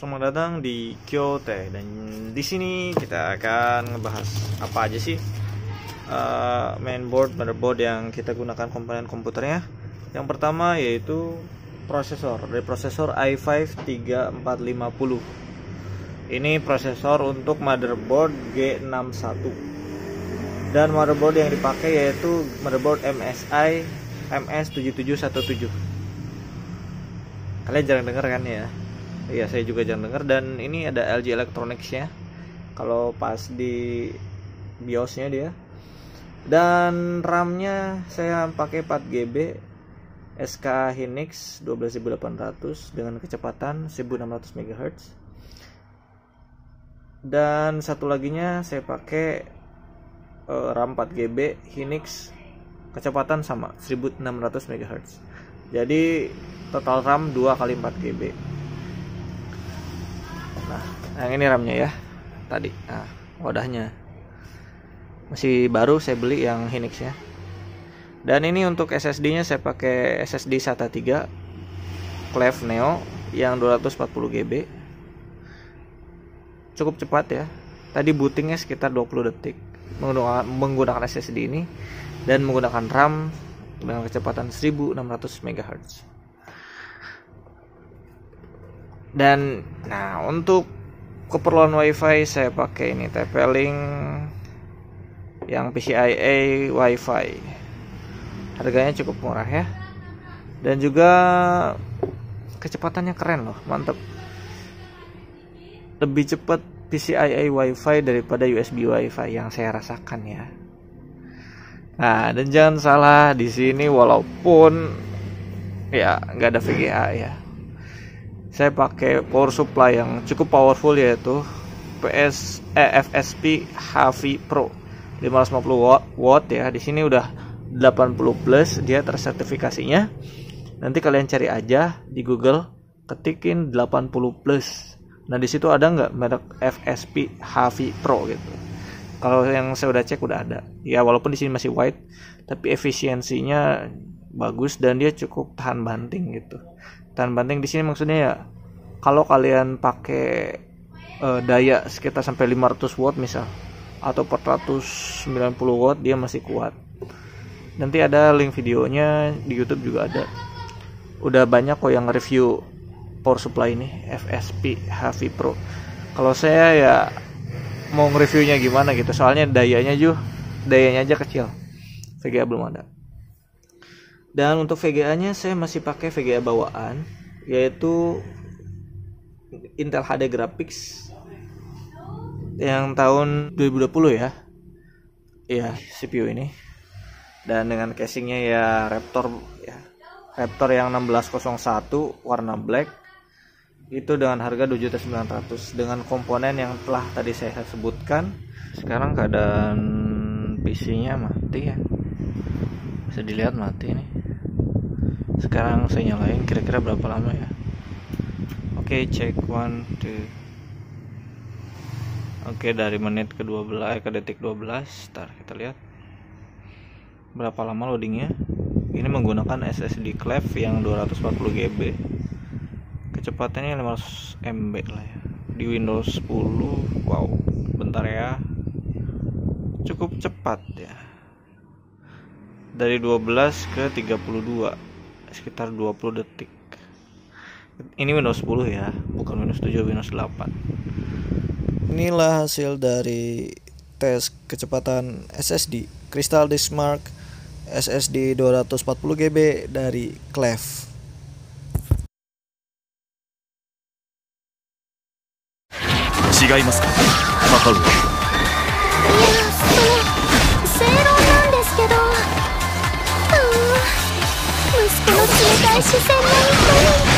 Selamat datang di Kyote dan di sini kita akan ngebahas apa aja sih uh, mainboard, motherboard yang kita gunakan komponen komputernya. Yang pertama yaitu prosesor dari prosesor i5 3450. Ini prosesor untuk motherboard G61 dan motherboard yang dipakai yaitu motherboard MSI MS7717. Kalian jarang dengar kan ya? Iya saya juga jarang dengar dan ini ada LG Electronics ya kalau pas di BIOSnya dia. Dan RAM-nya saya pakai 4 GB SK Hynix 12800 dengan kecepatan 1600 MHz dan satu laginya saya pakai uh, RAM 4 GB Hynix kecepatan sama 1600 MHz jadi total RAM 2 kali 4 GB nah yang ini RAM-nya ya tadi. Nah wadahnya. Masih baru saya beli yang Hynix ya. Dan ini untuk SSD nya saya pakai SSD SATA 3 Cleve Neo yang 240 GB cukup cepat ya. Tadi bootingnya sekitar 20 detik. Menggunakan, menggunakan SSD ini dan menggunakan RAM dengan kecepatan 1600 MHz dan nah untuk keperluan wifi saya pakai ini TP-Link yang PCIe wifi. Harganya cukup murah ya. Dan juga kecepatannya keren loh mantep. Lebih cepat PCIe wifi daripada USB wifi yang saya rasakan ya. Nah dan jangan salah di sini walaupun ya nggak ada VGA ya saya pakai power supply yang cukup powerful yaitu PS eh, FSP HV Pro. 550 watt ya. Di sini udah 80 plus dia tersertifikasinya. Nanti kalian cari aja di Google ketikin 80 plus. Nah di situ ada nggak merek FSP HV Pro gitu? Kalau yang saya udah cek udah ada. Ya walaupun di sini masih white tapi efisiensinya bagus dan dia cukup tahan banting gitu tahan banting di sini maksudnya ya kalau kalian pakai uh, daya sekitar sampai 500 watt misal atau 490 watt dia masih kuat. Nanti ada link videonya di YouTube juga ada. Udah banyak kok yang review power supply ini FSP HV Pro. Kalau saya ya mau nge-reviewnya gimana gitu soalnya dayanya juga dayanya aja kecil. VGA belum ada dan untuk VGA nya saya masih pakai VGA bawaan yaitu Intel HD Graphics yang tahun 2020 ya. Iya CPU ini. Dan dengan casingnya ya Raptor ya Raptor yang 1601 warna black itu dengan harga 2.900 dengan komponen yang telah tadi saya sebutkan sekarang keadaan PC nya mati ya. Bisa dilihat mati nih sekarang saya nyalain kira-kira berapa lama ya? Oke okay, cek one two. Oke okay, dari menit ke 12 eh, ke detik 12 ntar kita lihat. Berapa lama loadingnya? Ini menggunakan SSD Cleve yang 240 GB kecepatannya 500 MB lah ya. Di Windows 10 wow bentar ya. Cukup cepat ya. Dari 12 ke 32 sekitar 20 detik. Ini Windows 10 ya bukan Windows 7 Windows 8 inilah hasil dari tes kecepatan SSD Crystal Disk Mark SSD 240 GB dari Clef 大师在那一。